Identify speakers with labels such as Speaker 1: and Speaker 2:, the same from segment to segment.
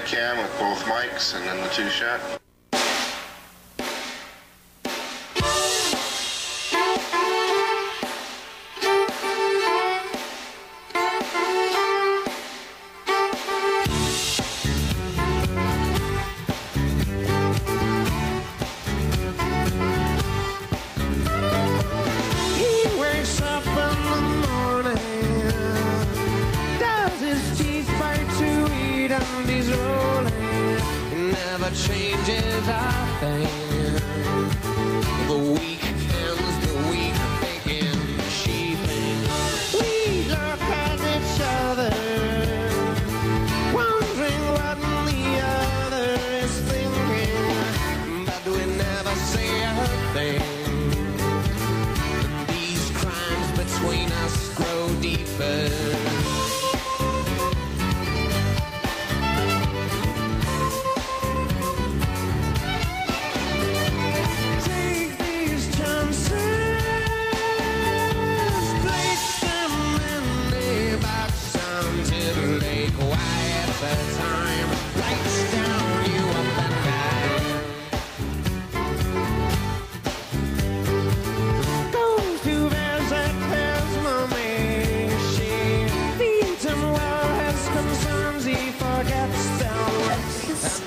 Speaker 1: cam with both mics and then the two shot.
Speaker 2: And he's rolling. Never changes a thing. The week ends the week thinking she thinks. We look at each other, wondering what the other is thinking, but we never say a thing. These crimes between us grow deeper.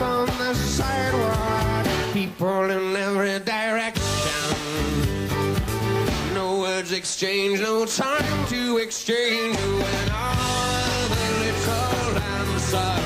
Speaker 2: on the sidewalk. People in every direction. No words exchanged, no time to exchange. When all the little lambs are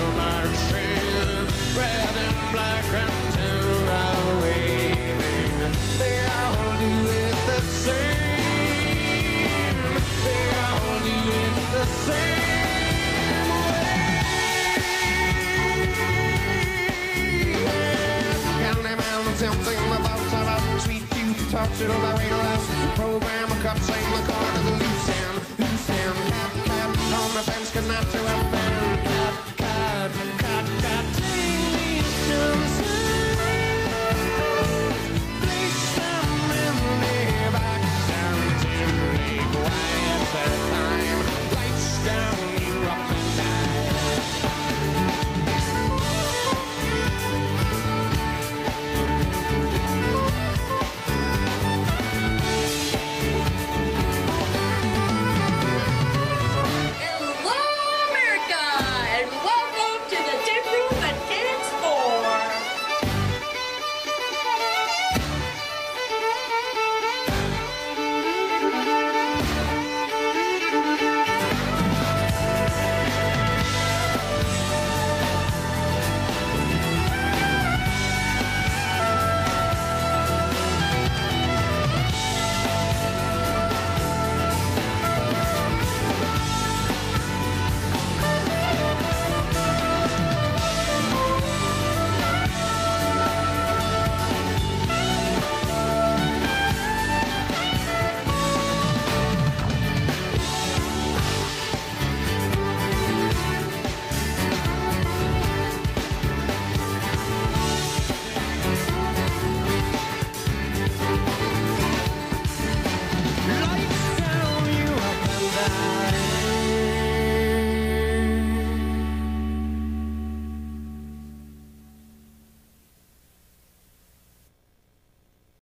Speaker 2: touch it on the to last. Program a cup, sing the card of the loose end, loose end. Cat, cat on the fence, cannot to.